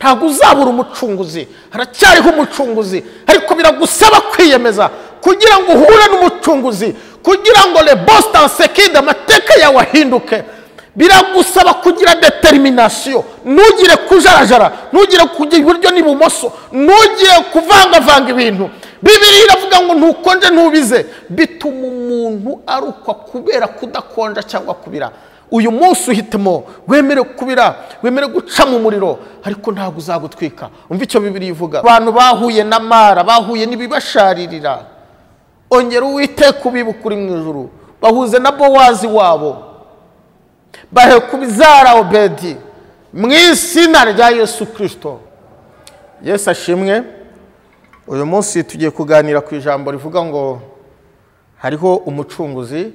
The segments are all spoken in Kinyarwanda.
ntabwo uzabura umucunguzi. Haracyariho umucunguzi. Ariko biragusaba kwiyemeza kugira ngo uhure n'umucunguzi kugira ngo rebositansekide amateka yawe ahinduke biragusaba kugira determination. Ntugire kujarajara ntugire kujya iburyo n'ibumoso ntugire kuvangavanga ibintu. Bibiri iravuga ngo ntukonje ntubize. Bituma umuntu arukwa kubera kudakonja cyangwa kubira. Uyu munsi uhitemo wemere kubira wemere guca mu muriro. Ariko ntabwo uzagutwika umva icyo bibiri ivuga? Abantu bahuye na mara bahuye n'ibibasharirira. Ongera uwiteka ubibuka uri mu ijuru. Bahuze na bowazi wabo. Bahe kubizara obedi. Mu izina rya yesu kirisito yesu ashimwe. Uyu munsi tugiye kuganira ku ijambo rivuga ngo hariho umucunguzi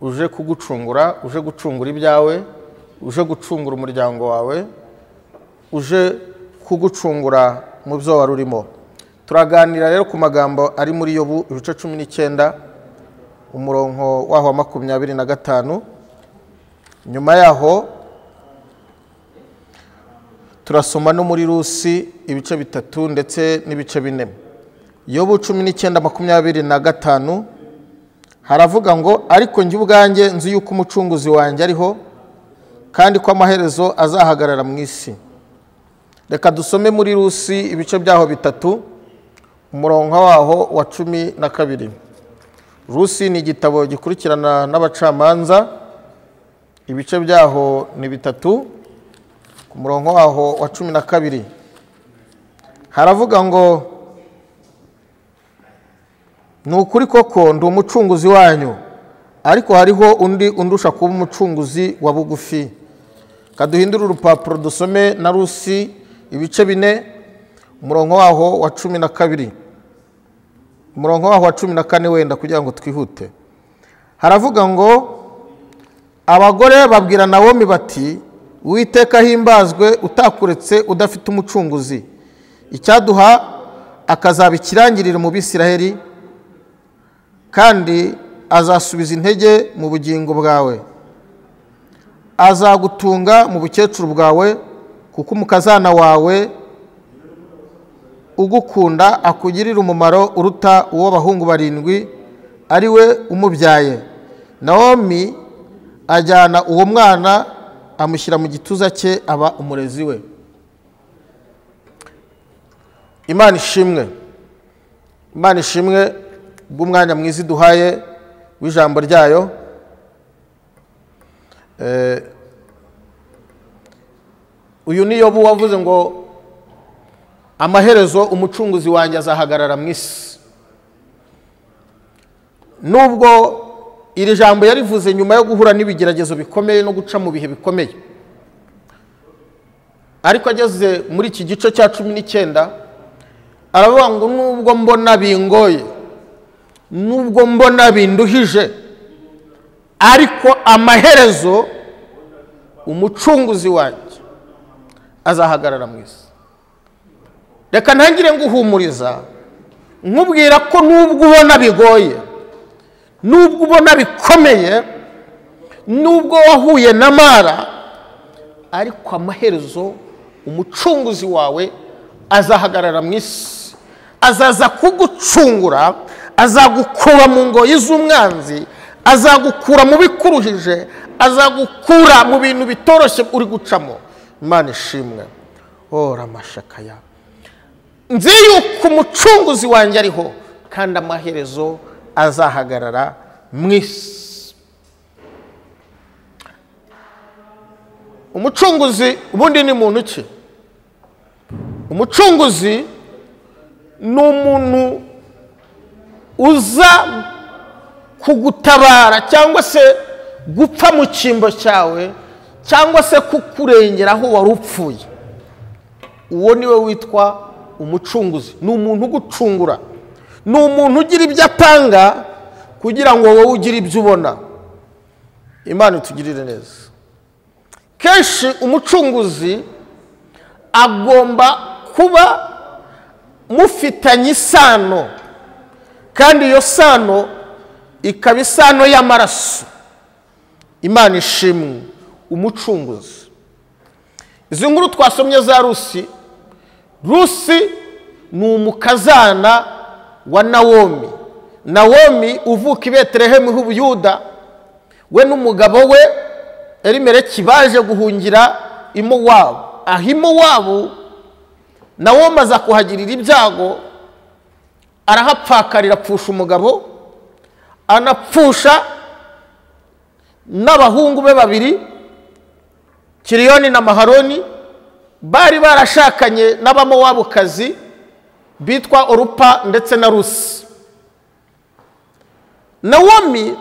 uje kugucungura uje gucungura ibyawe uje gucungura umuryango wawe uje kugucungura mu byo wari urimo. Turaganira rero ku magambo ari muri yobu ibice cumi n'icyenda umurongo waho wa makumyabiri na gatanu. Nyuma yaho turasoma no muri rusi ibice bitatu ndetse n'ibice bine. Yobu cumi n'icyenda makumyabiri na gatanu haravuga ngo ariko njye ubwanjye nzi yuko umucunguzi wanjye ariho kandi ko amaherezo azahagarara mu isi. Reka dusome muri rusi ibice byaho bitatu umurongo waho wa cumi na kabiri. Rusi ni igitabo gikurikirana n'abacamanza. Ibice byaho ni bitatu ku murongo waho wa cumi na kabiri. Haravuga ngo ni ukuri koko ndi umucunguzi wanyu. Ariko hariho undi undusha kuba umucunguzi wa bugufi. Kaduhindure urupapuro dusome na rusi ibice bine umurongo waho wa cumi na kabiri. Umurongo waho wa cumi na kane wenda kugira ngo twihute. Haravuga ngo abagore babwira nawomi bati witeka himbazwe utakuretse udafite umucunguzi. Icyaduha akazaba ikirangirire mu bisiraheri kandi azasubiza intege mu bugingo bwawe. Azagutunga mu bukecuru bwawe kuko umukazana wawe ugukunda akugirira umumaro uruta uw'abahungu barindwi ari we umubyaye. Nawomi ajyana uwo mwana amushyira mu gituza cye aba umurezi we. Imana ishimwe. Imana ishimwe bw'umwanya mwiza iduhaye w'ijambo ryayo uyu ni yobu wavuze ngo amaherezo umucunguzi wanjye azahagarara mu isi. Nubwo iri jambo yarivuze nyuma yo guhura n'ibigeragezo bikomeye no guca mu bihe bikomeye. Ariko ageze muri iki gice cya cumi n'icyenda aravuga ngo nubwo mbona bingoye nubwo mbona binduhije ariko amaherezo umucunguzi wanjye azahagarara mu isi. Reka ntangire nguhumuriza nkubwira ko nubwo ubona bigoye nubwo ubona bikomeye nubwo wahuye na mara ariko amaherezo umucunguzi wawe azahagarara mu isi. Azaza kugucungura azagukura mu ngoyi z'umwanzi azagukura mu bikuruhije azagukura mu bintu bitoroshye uri gucamo. Imana ishimwe. Ora amashaka yawe nzi yuko umucunguzi wanjye ariho kandi amaherezo azahagarara mu isi. Umucunguzi ubundi ni muntu ki? Umucunguzi ni umuntu uza kugutabara cyangwa se gupfa mu cyimbo cyawe cyangwa se kukurengera aho wari upfuye. Uwo ni we witwa umucunguzi. Ni umuntu ugucungura. Ni umuntu ugira ibyo atanga kugira ngo wowe ugire ibyo ubona. Imana itugirire neza. Kenshi umucunguzi agomba kuba mufitanye isano kandi iyo sano ikaba isano y'amaraso. Imana ishimwe umucunguzi. Izi nkuru twasomye za rusi. Rusi ni umukazana wa nawomi. Nawomi uvuka i betelehemu h'ubuyuda we n'umugabo we erimereki baje guhungira i mowabu. Aho i mowabu nawomi aza kuhagirira ibyago arahapfakarira apfusha umugabo anapfusha n'abahungu be babiri kiriyoni na maharoni bari barashakanye n'abamowabukazi bitwa orupa ndetse na rusi. Nawomi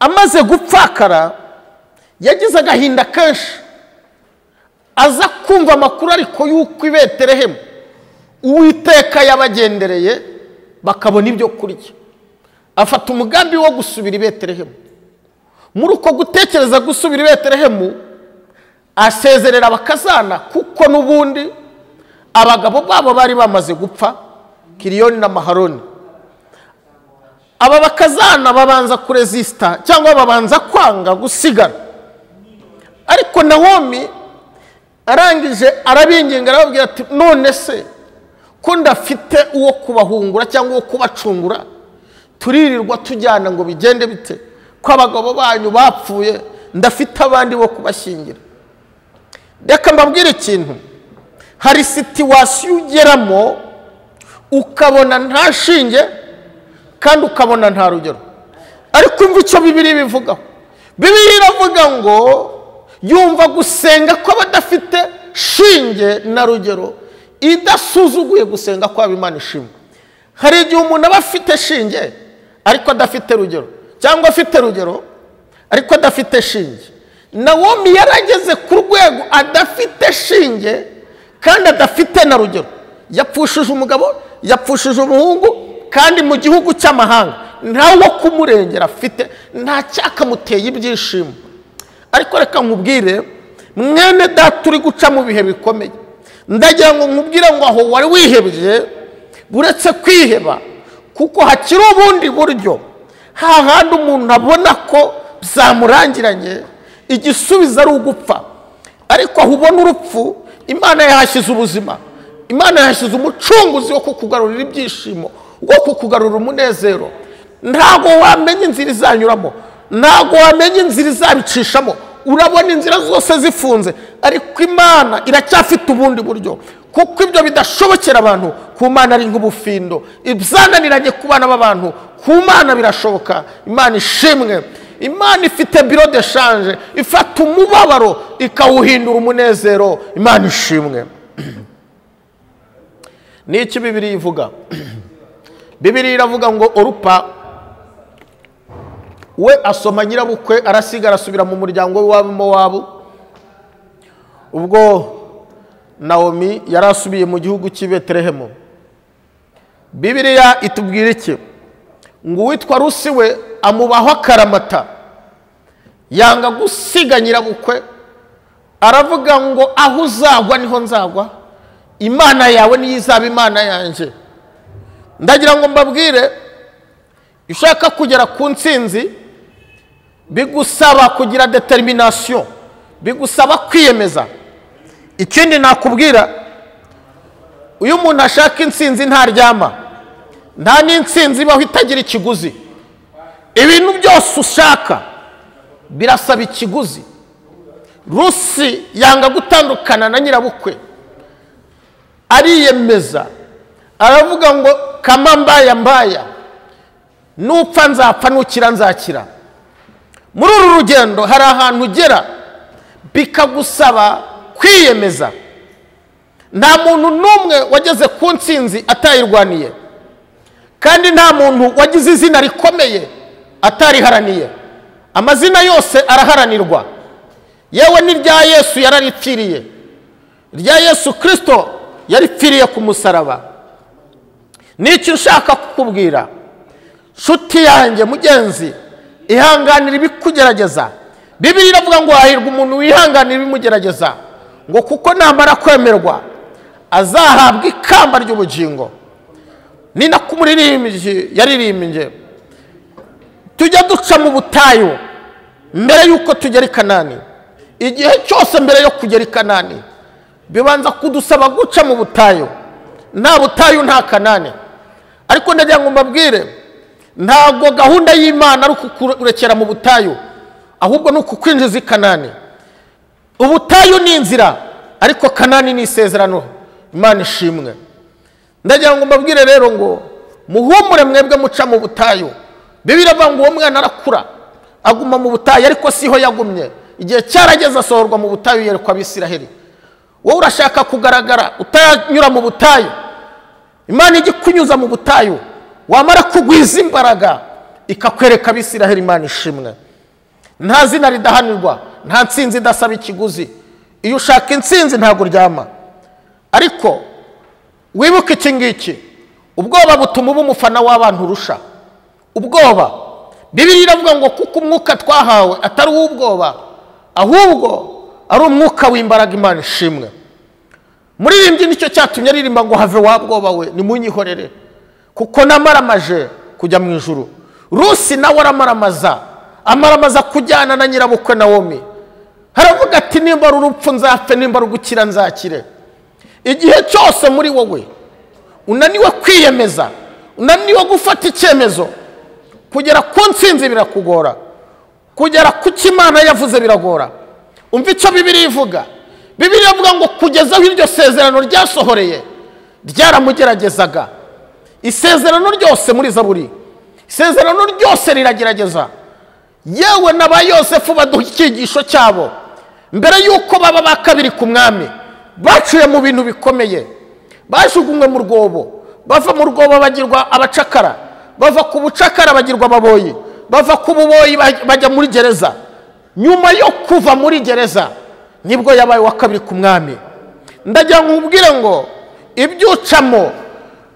amaze gupfakara yagize agahinda kenshi aza kumva amakuru ariko y'uko i uwiteka yabagendereye bakabona ibyo kurya. Afata umugambi wo gusubira i betelehemu. Muri uko gutekereza gusubira i betelehemu asezerera abakazana kuko n'ubundi abagabo babo bari bamaze gupfa kiriyoni na maharoni. Aba bakazana babanza kurezisita cyangwa babanza kwanga gusigara. Ariko nawomi arangije arabinginga arababwira ati none se ko ndafite uwo kubahungura cyangwa uwo kubacungura turirirwa tujyana ngo bigende bite? Ko abagabo banyu bapfuye ndafite abandi bo kubashyingira. Reka mbabwire ikintu. Hari situwasiyo ugeramo ukabona nta shinge kandi ukabona nta rugero. Ariko umva icyo bibiri bivugaho bibiri iravuga ngo yumva gusenga kw'abadafite shinge na rugero idasuzuguye gusenga kwaba imana ishimwe. Hari igihe umuntu aba afite shinge ariko adafite rugero cyangwa afite rugero ariko adafite shinge. Nawomi yarageze ku rwego adafite shinge kandi adafite na rugero. Yapfushije umugabo yapfushije umuhungu kandi mu gihugu cy'amahanga. Ntawe wo kumurengera afite nta cyakamuteye ibyishimo. Ariko reka nkubwire mwene data uri guca mu bihe bikomeye. Ndagira ngo nkubwire ngo aho wari wihebye buretse kwiheba. Kuko hakiri ubundi buryo hahandi umuntu abona ko byamurangiranye igisubizo ari ugupfa. Ariko aho ubona urupfu imana yahashyize ubuzima. Imana yahashyize umucunguzi wo kukugarurira ibyishimo wo kukugarurira umunezero. Ntabwo wamenya inzira izanyuramo ntabwo wamenya inzira izabicishamo. Urabona inzira zose zifunze. Ariko imana iracyafite ubundi buryo kuko ibyo bidashobokera abantu ku mana ari nk'ubufindo. Ibyananiranye ku bana b'abantu ku mana birashoboka. Imana ishimwe. Imana ifite biro de shanje ifata umubabaro ikawuhindura umunezero. Imana ishimwe. Ni iki bibiri ivuga? Bibiri iravuga ngo orupa we asoma nyirabukwe arasigara asubira mu muryango w'iwabo wabo ubwo nawomi yari asubiye mu gihugu cy'i betelehemu. Bibiriya itubwira iki? Ngo uwitwa rusi we amubaho akaramata. Yanga gusiga nyirabukwe aravuga ngo aho uzagwa ni ho nzagwa imana yawe niyo izaba imana yanjye. Ndagira ngo mbabwire ushaka kugera ku ntsinzi bigusaba kugira determination bigusaba kwiyemeza. Ikindi nakubwira iyo umuntu ashaka intsinzi ntaryama nta n'intsinzi ibaho itagira ikiguzi. Ibintu byose ushaka birasaba ikiguzi. Rusi yanga gutandukana na nyirabukwe ariyemeza aravuga ngo kama mbaya mbaya nupfa nzapfa nukira nzakira. Muri uru rugendo hari ahantu ugera bikagusaba kwiyemeza. Nta muntu n'umwe wageze ku ntsinzi atayirwaniye. Kandi nta muntu wagize izina rikomeye atariharaniye. Amazina yose araharanirwa. Yewe n'irya yesu yararipfiriye. Irya yesu kirisito yaripfiriye ku musaraba. Nicyo nshaka kukubwira? Nshuti yanjye mugenzi ihanganira ibikugerageza. Bibiri iravuga ngo hahirwa umuntu wihanganira ibimugerageza ngo kuko namara kwemerwa azahabwa ikamba ry'ubugingo. Ni nako umuririmbyi yaririmbye tujya duca mu butayu mbere y'uko tugera i kanani. Igihe cyose mbere yo kugera i kanani bibanza kudusaba guca mu butayu. Nta butayu nta kanani. Ariko ndagira ngo mbabwire ntabwo gahunda y'imana ari ukukurekera mu butayu ahubwo ni ukukwinjiza i kanani. Ubutayu ni inzira ariko kanani ni isezerano. Imana ishimwe. Ndagira ngo mbabwire rero ngo muhumure mwebwe muca mu butayu. Avuga ngo uwo mwana arakura aguma mu butayu ariko siho yagumye. Igihe cyarageze asohorwa mu butayu yerekwa abisiraheli. Wowe urashaka kugaragara utanyura mu butayu? Imana ijya ikunyuza mu butayu. Wamara kugwiza imbaraga ikakwereka abisiraheli imana ishimwe. Nta zina ridahanirwa nta nsinzi idasaba ikiguzi. Iyo ushaka insinzi ntabwo uryama. Ariko wibuke iki ngiki. Ubwoba butuma uba umufana w'abantu urusha. Ubwoba. Bibiri iravuga ngo kuko umwuka twahawe atari uw'ubwoba ahubwo ari umwuka w'imbaraga imana ishimwe. Muririmbyi ni cyo cyatumye aririmba ngo have wa bwoba we nimunyihorere. Kuko namaramaje kujya mu ijuru. Rusi nawe aramaramaza. Amaramaza kujyana na nyirabukwe na womi haravuga ati nimba ari urupfu nzapfe nimba ari ugukira nzakire. Igihe cyose muri wowe unaniwe kwiyemeza unaniwe gufata icyemezo. Kugera ku nsinzi birakugora. Kugera ku cyo imana yavuze biragora. Umva icyo bibiri ivuga? Bibiri ivuga ngo kugeza aho iryo sezerano ryasohoreye. Ryaramugeragezaga isezerano ryose muri zaburi isezerano ryose riragerageza. Yewe na ba yosefu baduha icyigisho cyabo. Mbere y'uko baba ba kabiri ku mwami baciye mu bintu bikomeye. Bajugunywe mu rwobo. Bava mu rwobo bagirwa abacakara. Bava ku bucakara bagirwa ababoyi bava ku buboyi bajya muri gereza. Nyuma yo kuva muri gereza ni bwo yabaye uwa kabiri ku mwami. Ndagira ngo nkubwire ngo ibyo ucamo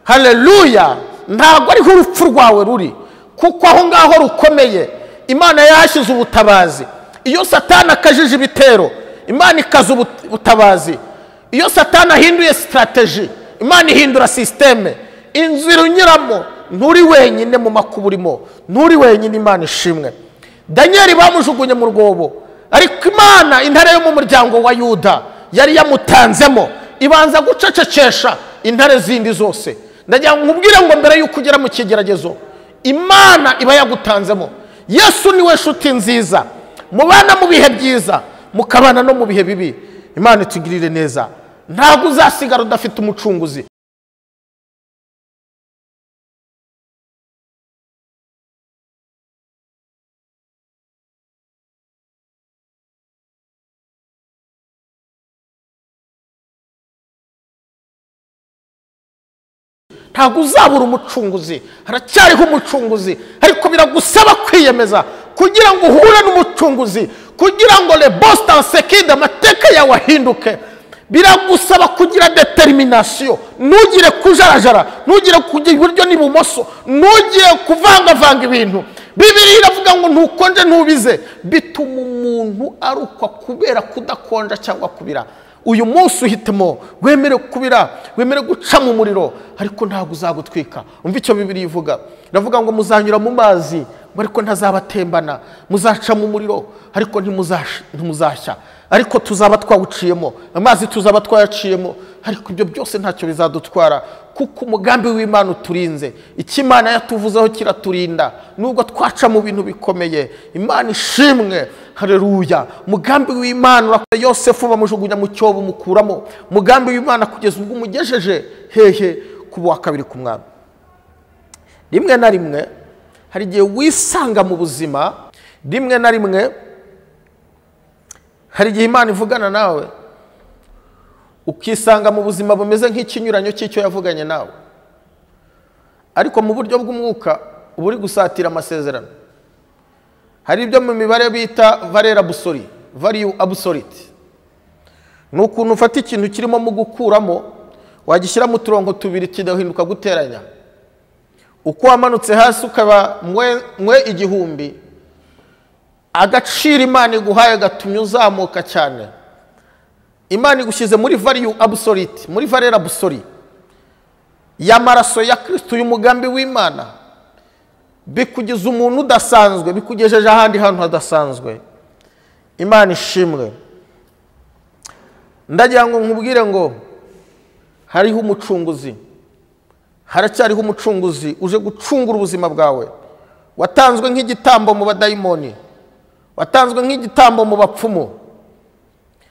hareruya ntabwo ariho urupfu rwawe ruri kuko aho ngaho rukomeye. Imana yahashyize ubutabazi. Iyo satana akajije ibitero imana ikaza ubutabazi. Iyo satana ahinduye sitarateji imana ihindura sisiteme inzira unyuramo nturi wenyine mu makuba urimo nturi wenyine imana ishimwe. Daniel bamujugunye mu rwobo. Ariko imana intare yo mu muryango wa yuda yari yamutanzemo. Ibanza gucecekesha intare zindi zose. Ndagira ngo nkubwire ngo mbere y'uko ugera mu kigeragezo imana iba yagutanzemo. Yesu ni we nshuti nziza. Mubana mu bihe byiza mukabana no mu bihe bibi. Imana itugirire neza. Ntabwo uzasigara udafite umucunguzi. Ntabwo uzabura umucunguzi. Haracyariho umucunguzi. Ariko biragusaba kwiyemeza kugira ngo uhure n'umucunguzi kugira ngo rebosita sekide amateka yawe ahinduke. Biragusaba kugira deteriminasiyo ntugire kujarajara ntugire kujya iburyo n'ibumoso ntugire kuvangavanga ibintu. Bibiri iravuga ngo ntukonje ntubize. Bituma umuntu arukwa kubera kudakonja cyangwa kubira. Uyu munsi uhitemo wemere kubira wemere guca mu muriro. Ariko ntabwo uzagutwika. Umva icyo bibiri ivuga? Iravuga ngo muzanyura mu mazi ariko ntazabatembana. Muzaca mu muriro ariko ntimuzashya. Ariko tuzaba twawuciyemo amazi tuzaba twayaciyemo. Ariko ibyo byose ntacyo bizadutwara. Kuko umugambi w'imana uturinze. Icyo imana yatuvuzeho kiraturinda. Nubwo twaca mu bintu bikomeye imana ishimwe hareruya umugambi w'imana urakora yosefu bamujugunya mu cyobo umukuramo umugambi w'imana kugeza ubwo umugejeje hehe kuba uwa kabiri ku mwami. Rimwe na rimwe hari igihe wisanga mu buzima rimwe na rimwe hari igihe imana ivugana nawe ukisanga mu buzima bumeze nk'ikinyuranyo cy'icyo yavuganye nawe. Ariko mu buryo bw'umwuka uba uri gusatira amasezerano. Hari ibyo mu mibare bita varera busori variyu abusoriti ni ukuntu ufata ikintu kirimo mu gukuramo wagishyira mu turongo tubiri kidahinduka guteranya. Uko wamanutse hasi ukaba mwe igihumbi agaciro imana iguhaye gatumye uzamuka cyane. Imana igushyize muri variyu abusoriti muri varera busori y'amaraso ya kirisitu y'umugambi w'imana. Bikugize umuntu udasanzwe bikugejeje ahandi hantu hadasanzwe. Imana ishimwe. Ndagira ngo nkubwire ngo hariho umucunguzi. Haracyariho umucunguzi uje gucungura ubuzima bwawe. Watanzwe nk'igitambo mu badayimoni. Watanzwe nk'igitambo mu bapfumu.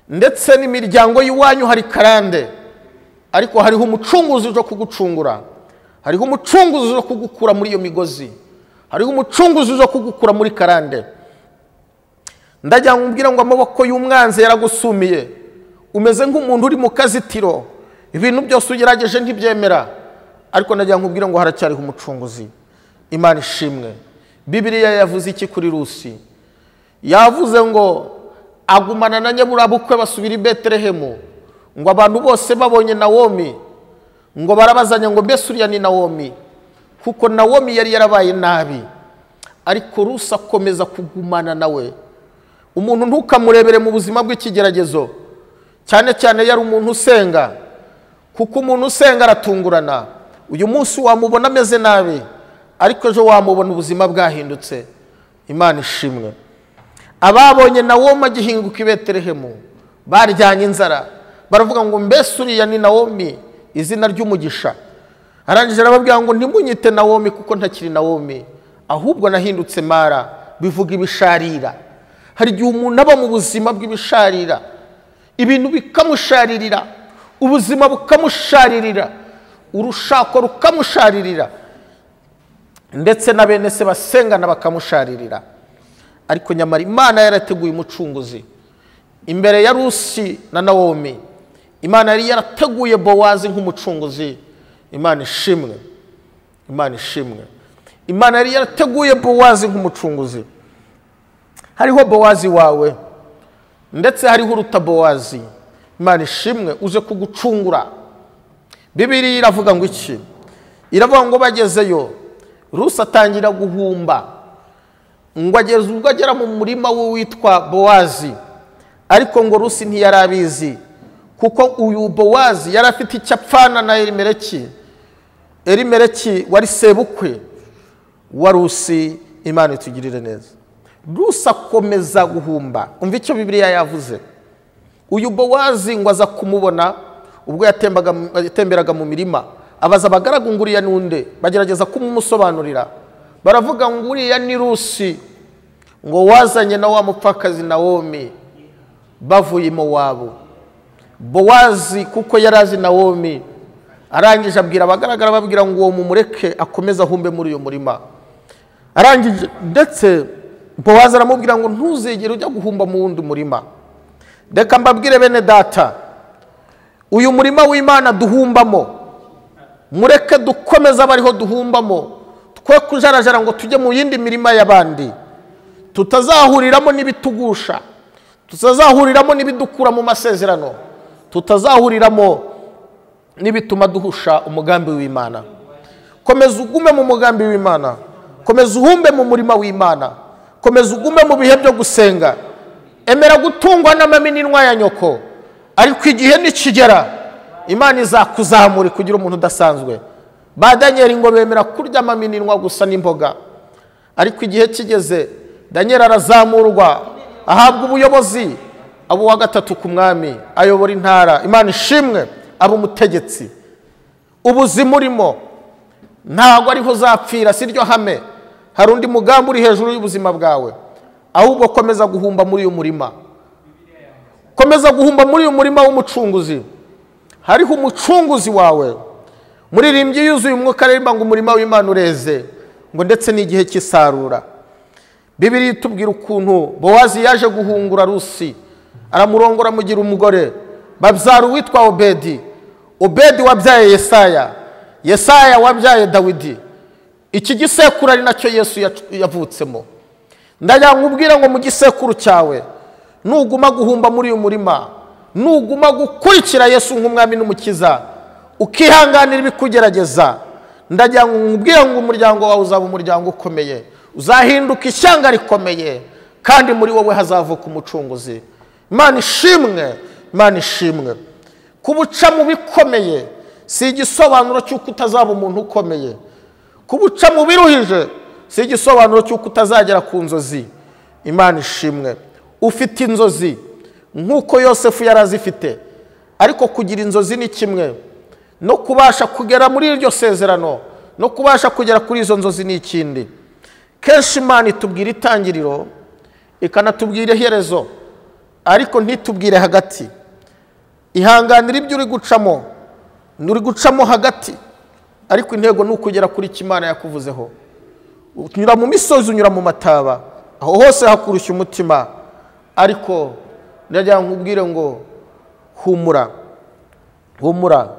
Ndetse n'imiryango y'iwanyu hari karande. Ariko hariho umucunguzi uje kugucungura. Hariho umucunguzi uje kugukura muri iyo migozi. Hariho umucunguzi uje kugukura muri karande. Ndagira ngo mbwire ngo amaboko y'umwanzi yaragusumiye. Umeze nk'umuntu uri mu kazitiro. Ibintu byose ugerageje ntibyemera. Ariko ndagira ngo mbwire ngo haracyariho umucunguzi imana ishimwe. Bibiriya yavuze iki kuri rusi yavuze ngo agumana na nyaburabukwe basubira i betelehemu ngo abantu bose babonye nawomi ngo barabazanya ngo mbese uriya ni nawomi kuko nawomi yari yarabaye nabi ariko rusi akomeza kugumana nawe. Umuntu ntukamurebere mu buzima bw'ikigeragezo cyane cyane yari umuntu usenga kuko umuntu usenga aratungurana. Uyu munsi wamubona ameze nabi ariko ejo wamubona ubuzima bwahindutse. Imana ishimwe. Ababonye nawomi agihinguka i betelehemu baryanye inzara. Baravuga ngo mbese uriya ni nawomi izina ry'umugisha? Arangije arababwira ngo ntimunyite nawomi kuko ntakiri nawomi ahubwo nahindutse mara bivuga ibisharira. Hari igihe umuntu aba mu buzima bw'ibisharira. Ibintu bikamusharirira ubuzima bukamusharirira urushako rukamusharirira ndetse na bene se basengana bakamusharirira. Ariko nyamara imana yarateguye umucunguzi. Imbere ya rusi na nawomi imana yari yarateguye bowazi nk'umucunguzi. Imana ishimwe. Imana ishimwe. Imana yari yarateguye bowazi nk'umucunguzi. Hariho bowazi wawe ndetse hariho uruta bowazi. Imana ishimwe uje kugucungura. Bibiri iravuga ngo iki? Iravuga ngo bagezeyo rusi atangira guhumba. Ngo ageze ubwo agera mu murima we witwa bowazi. Ariko ngo rusi ntiyari abizi kuko uyu bowazi yari afite icyo apfana na erimereki erimereki wari sebukwe wa rusi imana itugirire neza. Rusi akomeza guhumba. Umva icyo bibiliya yavuze? Uyu bowazi ngo aza kumubona ubwo yatemberaga mu mirima. Abaza abagaragu ngo uriya n'unde bagerageza kumumusobanurira. Baravuga ngo uriya ni rusi ngo wazanye na wa mupfakazi nawomi bavuye mu wabo bowazi kuko yari azi nawomi arangije abwira abagaragara babwira ngo uwo mumureke akomeze ahumbe muri uyu murima. Arangije ndetse bowazi aramubwira ngo ntuzigere ujya guhumba mu wundi murima. Reka mbabwire bene data uyu murima w'imana duhumbamo mureke dukomeze abariho duhumbamo twe kujarajara ngo tujye mu yindi mirima y'abandi. Tutazahuriramo n'ibitugusha tutazahuriramo n'ibidukura mu masezerano tutazahuriramo n'ibituma duhusha umugambi w'imana. Komeza ugume mu mugambi w'imana. Komeza uhumbe mu murima w'imana. Komeza ugume mu bihe byo gusenga. Emera gutungwa n'amaminwa ya nyoko. Ariko igihe nikigera imana izakuzamura kugira umuntu udasanzwe. Ba daniel ngo bemera kurya amaminwa gusa n'imboga. Ariko igihe kigeze daniel arazamurwa ahabwa ubuyobozi aba uwa gatatu ku mwami ayobora intara. Imana ishimwe. Aba umutegetsi. Ubuzima urimo ntabwo ariho uzapfira si ryo hame. Hari undi mugambi uri hejuru y'ubuzima bwawe. Ahubwo komeza guhumba muri uyu murima. Komeza guhumba muri uyu murima w'umucunguzi. Hariho umucunguzi wawe. Muririmbyi yuzuye umwuka aririmba ngo umurima w'imana ureze ngo ndetse n'igihe cy'isarura. Bibiri tubwira ukuntu bowazi yaje guhungura rusi aramurongora amugira umugore. Babyara uwitwa obedi. Obedi wabyaye yesaya. Yesaya wabyaye dawidi. Iki gisekuru ari na cyo yesu yavutsemo. Ubwire ngo mu gisekuru cyawe nuguma guhumba muri uyu murima nuguma gukurikira yesu nk'umwami n'umukiza ukihanganira ibikugerageza. Ndagira ngo nkubwire ngo umuryango wawe uzaba umuryango ukomeye uzahinduka ishyanga rikomeye kandi muri wowe hazavuka umucunguzi. Imana ishimwe imana ishimwe. Kubuca mu bikomeye si igisobanuro cy'uko utazaba umuntu ukomeye. Kubuca mu biruhije si igisobanuro cy'uko utazagera ku nzozi. Imana ishimwe. Ufite inzozi nk'uko yosefu yari azifite. Ariko kugira inzozi ni kimwe. No kubasha kugera muri iryo sezerano no kubasha kugera kuri izo nzozi ni ikindi. Kenshi imana itubwira itangiriro ikanatubwira iherezo ariko ntitubwire hagati. Ihanganira ibyo uri gucamo uri gucamo hagati. Ariko intego ni ukugera kuri imana yakuvuzeho. Unyura mu misozi unyura mu mataba. Aho hose hakurushya umutima. Ariko ndagira ngo ngo humura. Humura.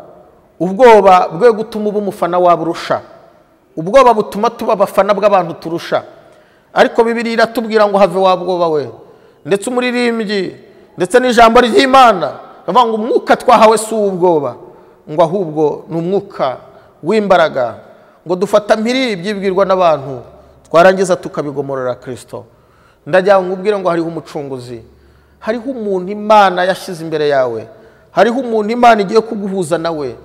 Ubwoba bwe gutuma uba umufana waba urusha. Ubwoba butuma tuba abafana bw'abantu turusha. Ariko bibiri iratubwira ngo have wa bwoba we. Ndetse umuririmbyi ndetse n'ijambo ry'imana. Ngo umwuka twahawe si uw'ubwoba. Ngo ahubwo ni umwuka w'imbaraga. Ngo dufata mpiri ibyibwirwa n'abantu twarangiza tukabigomorera kirisito ndagira ngo nkubwire ngo hariho umucunguzi. Hariho umuntu imana yashyize imbere yawe. Hariho umuntu imana igiye kuguhuza nawe.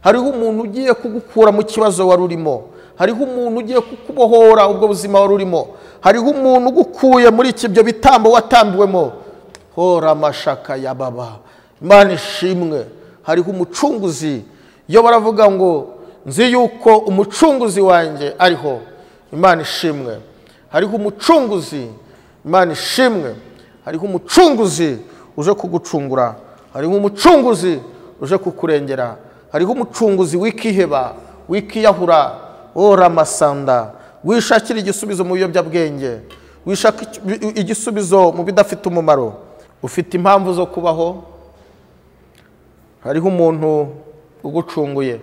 Hariho umuntu ugiye kugukura mu kibazo wari urimo. Hariho umuntu ugiye kukubohora ubwo buzima wari urimo. Hariho umuntu ugukuye muri iki ibyo bitambo watambiwemo. Hora amashaka ya baba. Imana ishimwe. Hariho umucunguzi. Iyo baravuga ngo nzi yuko umucunguzi wanjye ariho. Imana ishimwe. Hariho umucunguzi. Imana ishimwe. Hariho umucunguzi uje kugucungura. Hariho umucunguzi uje kukurengera. Hariho umucunguzi wikiheba wikiyahura. Wora amasanda wishakira igisubizo mu biyobyabwenge. Wishaka igisubizo mu bidafite umumaro. Ufite impamvu zo kubaho? Hariho umuntu ugucunguye.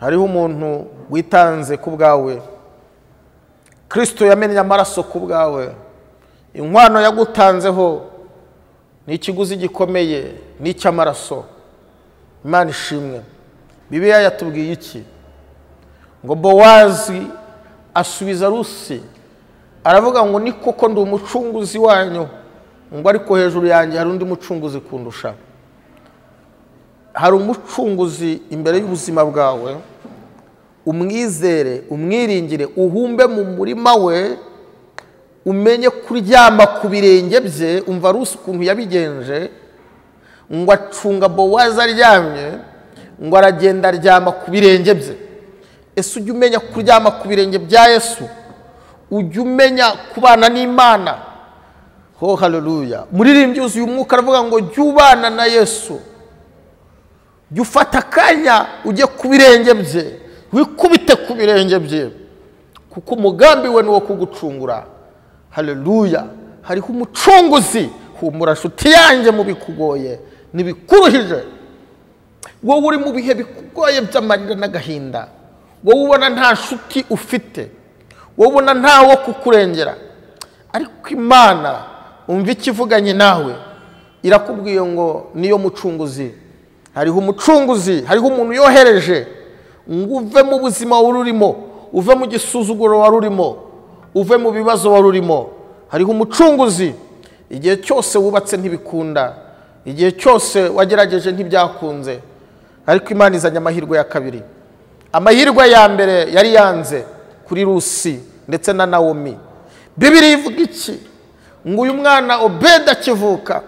Hariho umuntu witanze ku bwawe. Kirisito yamennye amaraso ku bwawe. Inkwano yagutanzeho ni ikiguzi gikomeye ni icy'amaraso. Imana ishimwe. Bibiliya yatubwiye iki? Ngo bowazi asubiza rusi aravuga ngo ni koko ndi umucunguzi wanyu. Ngo ariko hejuru yanjye hari undi mucunguzi kundusha. Hari umucunguzi imbere y'ubuzima bwawe umwizere umwiringire uhumbe mu murima we umenye kuryama ku birenge bye umva rusi ukuntu yabigenje ngo acunga bowazi aryamye ngo aragenda aryama ku birenge bye. Ese ujya umenya kuryama ku birenge bya yesu? Ujya umenya kubana n'imana? Ho hareruya muririmbyi yuzuye umwuka aravuga ngo jya ubana na yesu. Jya ufata akanya ujye ku birenge bye wikubite ku birenge bye. Kuko umugambi we ni uwo kugucungura. Hareruya hariho umucunguzi humura shuti yanjye mu bikugoye. Ntibikuruhije wowe uri mu bihe bikugoye by'amarira n'agahinda. Wowe ubona nta shuti ufite. Wowe ubona ntawo kukurengera. Ariko imana umva ikivuganye nawe. Irakubwiye ngo niyo mucunguzi hariho umucunguzi hariho umuntu yohereje. Ngo uve mu buzima wari urimo uve mu gisuzuguro wari urimo uve mu bibazo wari urimo. Hariho umucunguzi. Igihe cyose wubatse ntibikunda. Igihe cyose wagerageje ntibyakunze. Ariko imana izanye amahirwe ya kabiri. Amahirwe ya mbere yari yanze kuri rusi ndetse na nawomi bibiri ivuga iki? Ngo uyu mwana obeda akivuka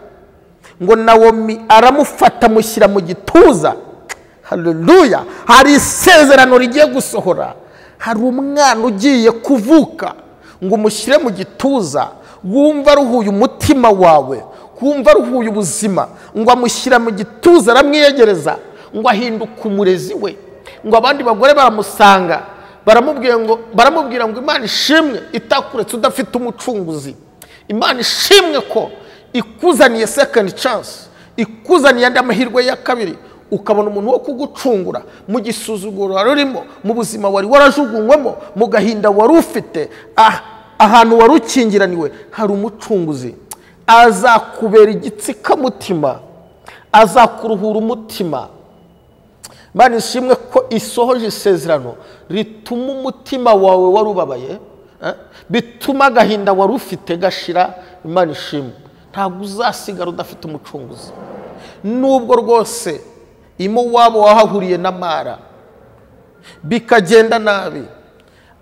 ngo nawomi aramufata amushyira mu gituza. Hareruya hari isezerano rigiye gusohora. Hari umwana ugiye kuvuka. Ngo umushyire mu gituza. Wumva aruhuye umutima wawe. Wumva aruhuye ubuzima. Ngo amushyira mu gituza aramwiyegereza ngo ahinduke umurezi we. Ngo abandi bagore baramusanga. Baramubwira ngo imana ishimwe itakuretse udafite umucunguzi. Imana ishimwe ko ikuzaniye second chance ikuzaniye andi amahirwe ya kabiri. Ukabona umuntu wo kugucungura mu gisuzuguro wari urimo mu buzima wari warajugunywemo mu gahinda wari ufite. Ahantu wari ukingiraniwe hari umucunguzi. Azakubera igitsikamutima azakuruhura umutima. Imana ishimwe ko isohoje isezerano rituma umutima wawe wari ubabaye bituma agahinda wari ufite gashira. Imana ishimwe ntabwo uzasigara udafite umucunguzi. Nubwo rwose imo waba wahahuriye n'amara bikagenda nabi.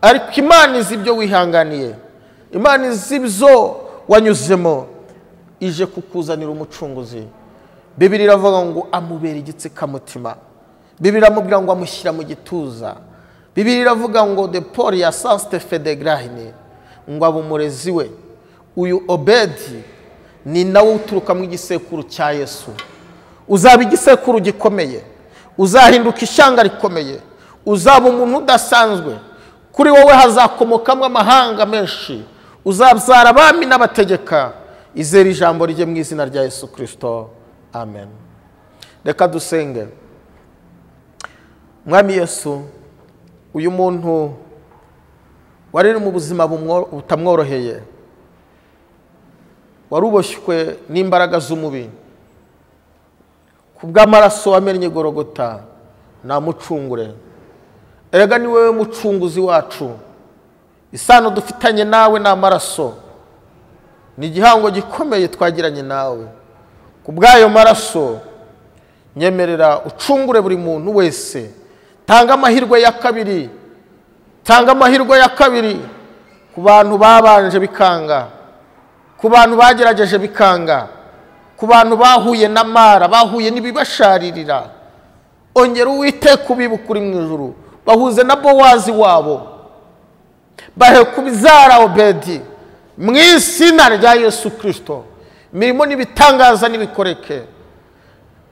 Ariko imana izi ibyo wihanganiye. Imana izi ibyo wanyuzemo ije kukuzanira umucunguzi. Bibiri iravuga ngo amubera igitsikamutima bibiri iramubwira ngo amushyira mu gituza. Bibiri iravuga ngo de paul ya sanstefe de grahine ngo abe umurezi we. Uyu obedi ni nawe uturuka mu igisekuru cya yesu. Uzaba igisekuru gikomeye. Uzahinduka ishyanga rikomeye. Uzaba umuntu udasanzwe. Kuri wowe hazakomokamo amahanga menshi. Uzabyara abami n'abategeka. Izera ijambo rye mu izina rya yesu kirisito amen. Reka dusenge. Mwami yesu uyu muntu wari mu buzima butamworoheye. Wari uboshywe n'imbaraga z'umubiri ku bw'amaraso wamennye igorogota namucungure. Erega ni wowe mucunguzi wacu. Isano dufitanye nawe ni amaraso ni igihango gikomeye twagiranye nawe. Ku bw'ayo maraso nyemerera ucungure buri muntu wese. Tanga amahirwe ya kabiri. Tanga amahirwe ya kabiri ku bantu babanje bikanga. Ku bantu bagerageje bikanga ku bantu bahuye na mara bahuye n'ibibasharirira. Ongera uwiteka ubibuka uri mu ijuru bahuze na bowazi wabo bahe kubizara obedi mu izina rya yesu kirisito imirimo n'ibitangaza n'ibikoreke.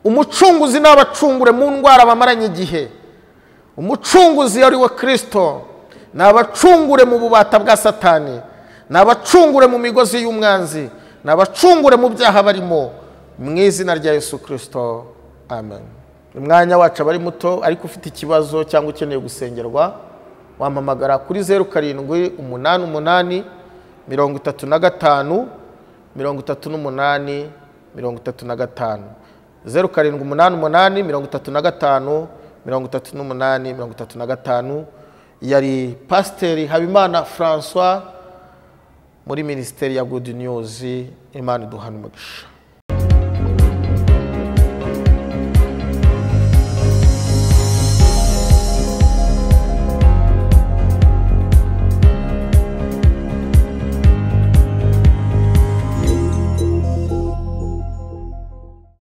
Umucunguzi n'abacungure mu ndwara bamaranye igihe. Umucunguzi ari we kirisito ni abacungure mu bubata bwa satani. Ni abacungure mu migozi y'umwanzi. Ni abacungure mu byaha barimo. Mu izina rya yesu kirisito amen. Umwanya wacu aba ari muto ariko ufite ikibazo cyangwa ukeneye gusengerwa wampamagara kuri zeru karindwi umunani umunani mirongo itatu na gatanu mirongo itatu n'umunani mirongo itatu na gatanu. Zeru karindwi umunani umunani mirongo itatu na gatanu mirongo itatu n'umunani mirongo itatu na gatanu. Yari pasiteri habimana francois muri minisiteri ya good news imana iduhana umugisha